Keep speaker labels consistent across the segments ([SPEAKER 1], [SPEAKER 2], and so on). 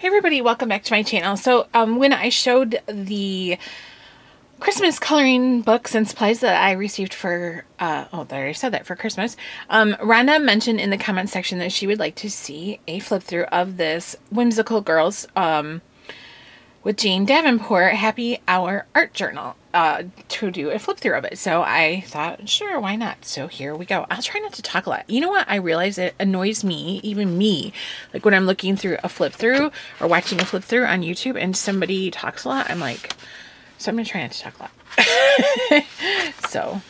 [SPEAKER 1] Hey everybody, welcome back to my channel. So um, when I showed the Christmas coloring books and supplies that I received for, uh, oh, I said that, for Christmas, um, Rhonda mentioned in the comment section that she would like to see a flip through of this Whimsical Girls um, with Jane Davenport Happy Hour Art Journal uh, to do a flip through of it. So I thought, sure, why not? So here we go. I'll try not to talk a lot. You know what? I realize it annoys me, even me, like when I'm looking through a flip through or watching a flip through on YouTube and somebody talks a lot, I'm like, so I'm going to try not to talk a lot. so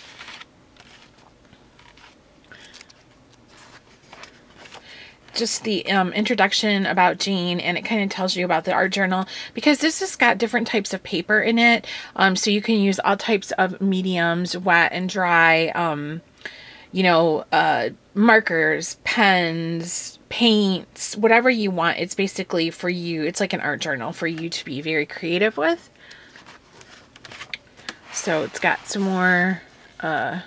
[SPEAKER 1] just the um, introduction about Jane and it kind of tells you about the art journal because this has got different types of paper in it. Um, so you can use all types of mediums, wet and dry, um, you know, uh, markers, pens, paints, whatever you want. It's basically for you. It's like an art journal for you to be very creative with. So it's got some more, uh,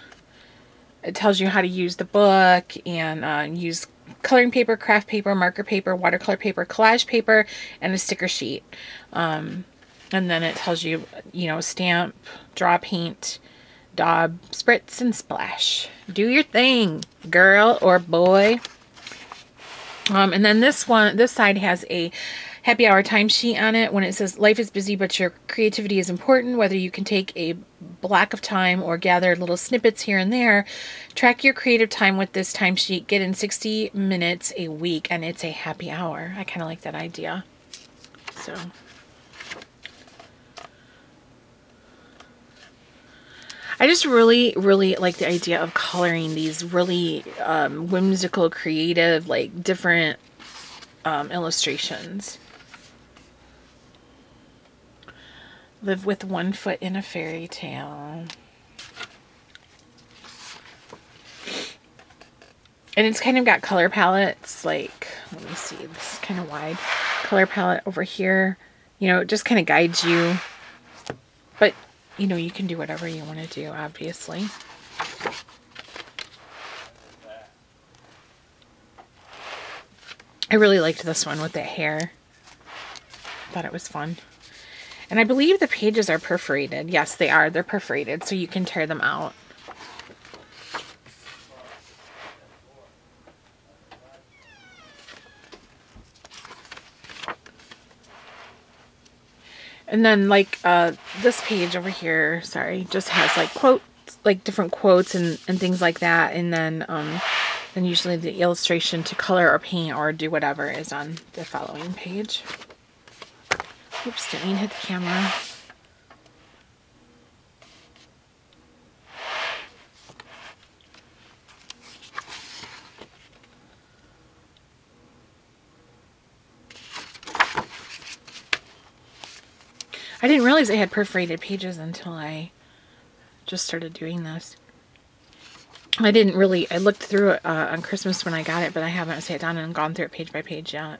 [SPEAKER 1] it tells you how to use the book and uh, use coloring paper, craft paper, marker paper, watercolor paper, collage paper, and a sticker sheet. Um, and then it tells you, you know, stamp, draw paint, daub, spritz, and splash. Do your thing, girl or boy. Um, and then this one, this side has a happy hour timesheet on it when it says life is busy but your creativity is important. Whether you can take a block of time or gather little snippets here and there track your creative time with this timesheet. Get in 60 minutes a week and it's a happy hour. I kind of like that idea. So. I just really, really like the idea of coloring these really um, whimsical, creative, like different um, illustrations. Live with one foot in a fairy tale. And it's kind of got color palettes, like, let me see, this is kind of wide. Color palette over here. You know, it just kind of guides you. But, you know, you can do whatever you want to do, obviously. I really liked this one with the hair. I Thought it was fun. And I believe the pages are perforated. Yes, they are. They're perforated, so you can tear them out. And then like uh, this page over here, sorry, just has like quotes, like different quotes and, and things like that. And then, um, then usually the illustration to color or paint or do whatever is on the following page. Oops, didn't mean hit the camera. I didn't realize I had perforated pages until I just started doing this. I didn't really, I looked through it uh, on Christmas when I got it, but I haven't sat down and gone through it page by page yet.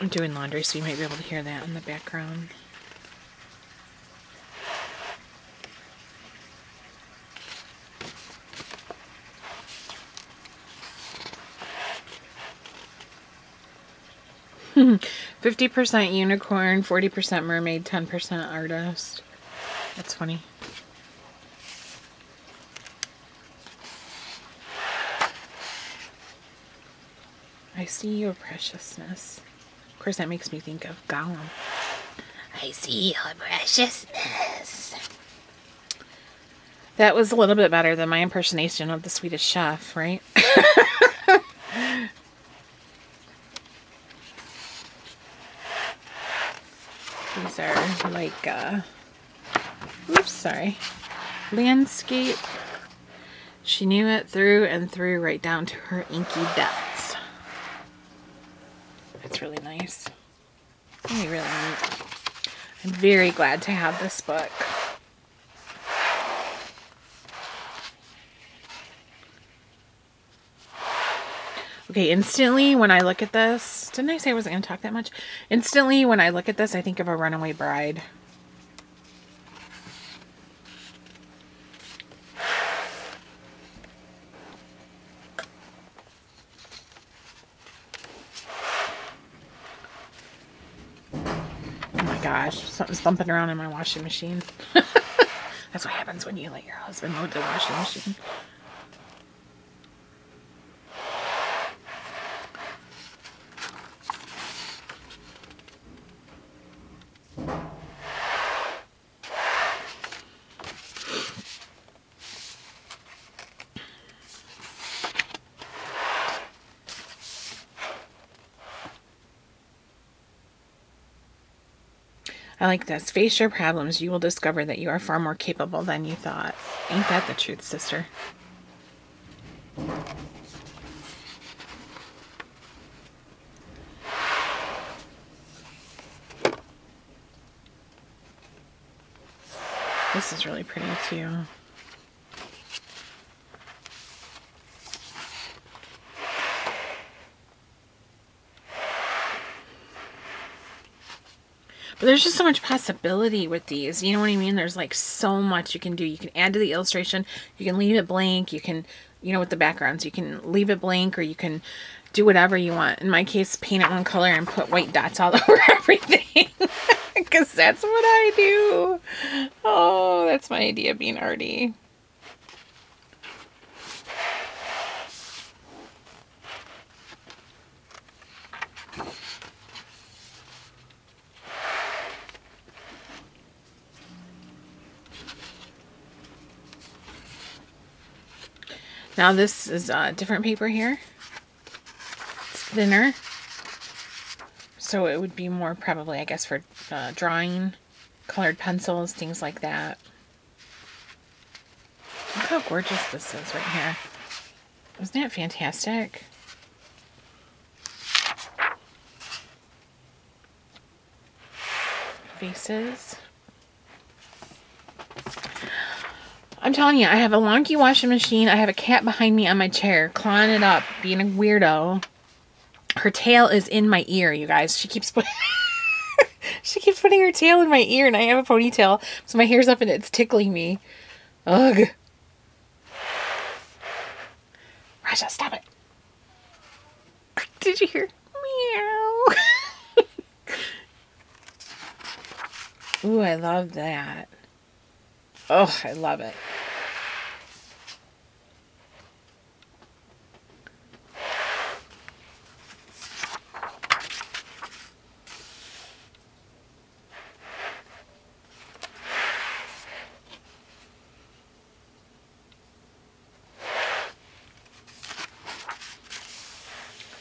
[SPEAKER 1] I'm doing laundry, so you might be able to hear that in the background. Fifty percent unicorn, forty percent mermaid, ten percent artist. That's funny. I see your preciousness. Course, that makes me think of Gollum. I see your preciousness. That was a little bit better than my impersonation of the Swedish chef, right? These are like, uh, oops, sorry, landscape. She knew it through and through, right down to her inky depths. Really nice. Really, really neat. I'm very glad to have this book. Okay, instantly when I look at this, didn't I say I wasn't going to talk that much? Instantly when I look at this, I think of a runaway bride. Gosh, something's thumping around in my washing machine. That's what happens when you let your husband load the washing machine. I like this. Face your problems. You will discover that you are far more capable than you thought. Ain't that the truth, sister? This is really pretty too. But there's just so much possibility with these. You know what I mean? There's like so much you can do. You can add to the illustration. You can leave it blank. You can, you know, with the backgrounds, you can leave it blank or you can do whatever you want. In my case, paint it one color and put white dots all over everything. Because that's what I do. Oh, that's my idea of being arty. Now this is a different paper here. It's thinner. So it would be more probably, I guess, for uh, drawing, colored pencils, things like that. Look how gorgeous this is right here. Isn't that fantastic? Faces. I'm telling you, I have a wonky washing machine. I have a cat behind me on my chair, clawing it up, being a weirdo. Her tail is in my ear, you guys. She keeps putting... she keeps putting her tail in my ear, and I have a ponytail, so my hair's up and it's tickling me. Ugh. Rasha, stop it. Did you hear? Meow. Ooh, I love that. Oh, I love it.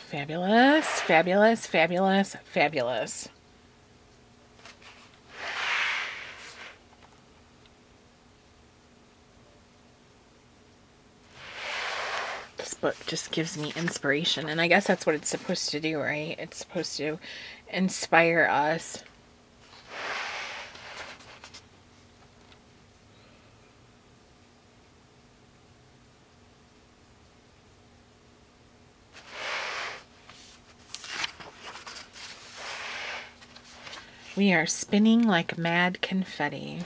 [SPEAKER 1] Fabulous, fabulous, fabulous, fabulous. This book just gives me inspiration, and I guess that's what it's supposed to do, right? It's supposed to inspire us. We are spinning like mad confetti.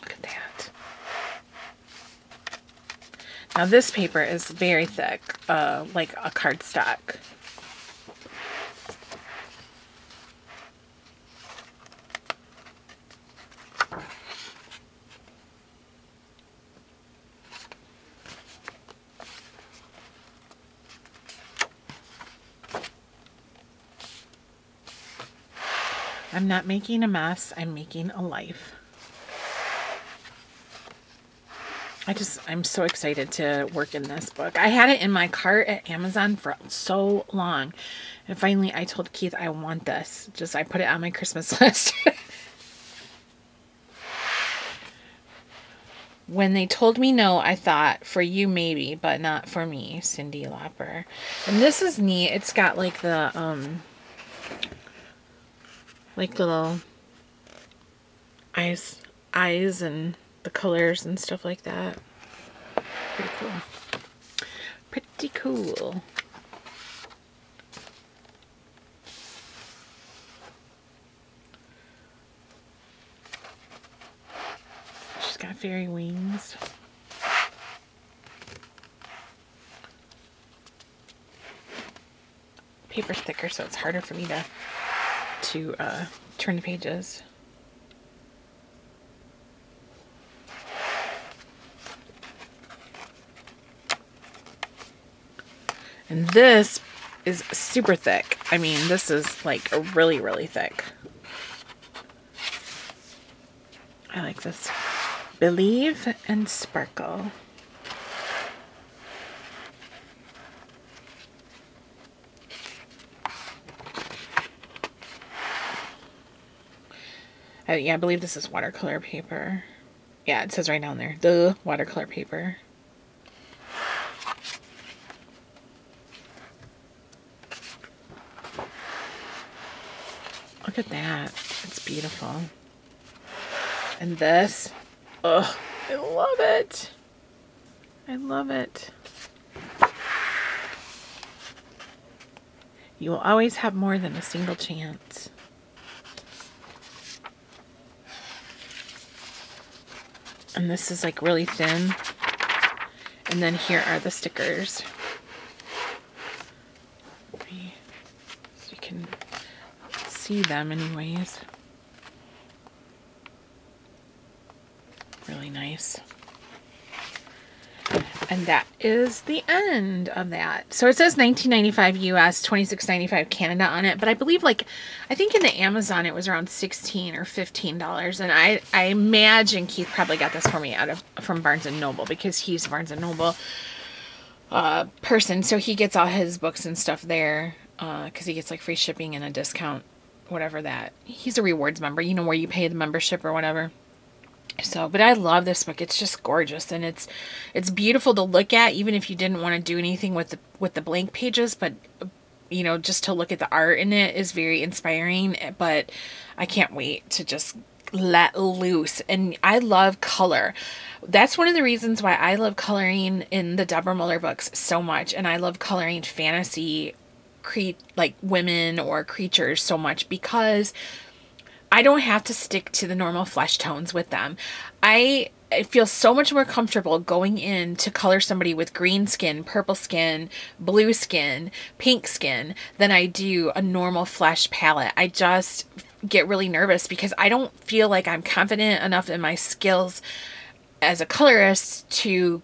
[SPEAKER 1] Look at that. Now this paper is very thick, uh, like a cardstock. I'm not making a mess, I'm making a life. I just, I'm so excited to work in this book. I had it in my cart at Amazon for so long. And finally I told Keith I want this. Just, I put it on my Christmas list. when they told me no, I thought, for you maybe, but not for me, Cyndi Lauper. And this is neat. It's got like the, um, like little eyes, eyes and the colors and stuff like that. Pretty cool. Pretty cool. She's got fairy wings. Paper's thicker, so it's harder for me to to uh, turn the pages. And this is super thick. I mean, this is like really, really thick. I like this. Believe and Sparkle. I, yeah, I believe this is watercolor paper. Yeah, it says right down there, the watercolor paper. Look at that. It's beautiful. And this, oh, I love it. I love it. You will always have more than a single chance. And this is like really thin. And then here are the stickers. So you can see them anyways. Really nice. And that is the end of that. So it says 1995 US, 26.95 Canada on it, but I believe like I think in the Amazon it was around 16 or 15 dollars and I I imagine Keith probably got this for me out of from Barnes and Noble because he's Barnes and Noble uh person, so he gets all his books and stuff there uh cuz he gets like free shipping and a discount whatever that. He's a rewards member, you know where you pay the membership or whatever. So, but I love this book. It's just gorgeous and it's it's beautiful to look at even if you didn't want to do anything with the with the blank pages, but you know, just to look at the art in it is very inspiring, eh, but I can't wait to just let loose. And I love color. That's one of the reasons why I love coloring in the deborah Muller books so much and I love coloring fantasy cre- like women or creatures so much because I don't have to stick to the normal flesh tones with them. I feel so much more comfortable going in to color somebody with green skin, purple skin, blue skin, pink skin than I do a normal flesh palette. I just get really nervous because I don't feel like I'm confident enough in my skills as a colorist to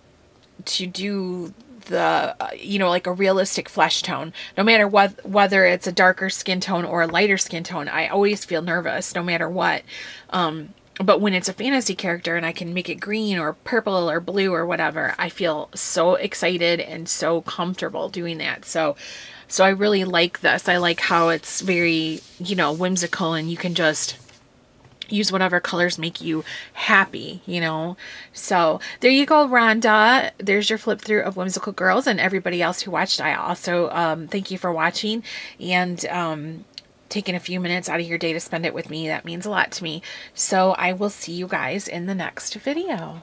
[SPEAKER 1] to do the uh, you know like a realistic flesh tone no matter what whether it's a darker skin tone or a lighter skin tone i always feel nervous no matter what um but when it's a fantasy character and I can make it green or purple or blue or whatever, I feel so excited and so comfortable doing that. So, so I really like this. I like how it's very, you know, whimsical and you can just use whatever colors make you happy, you know. So there you go, Rhonda. There's your flip through of Whimsical Girls and everybody else who watched. I also um, thank you for watching and um, taking a few minutes out of your day to spend it with me. That means a lot to me. So I will see you guys in the next video.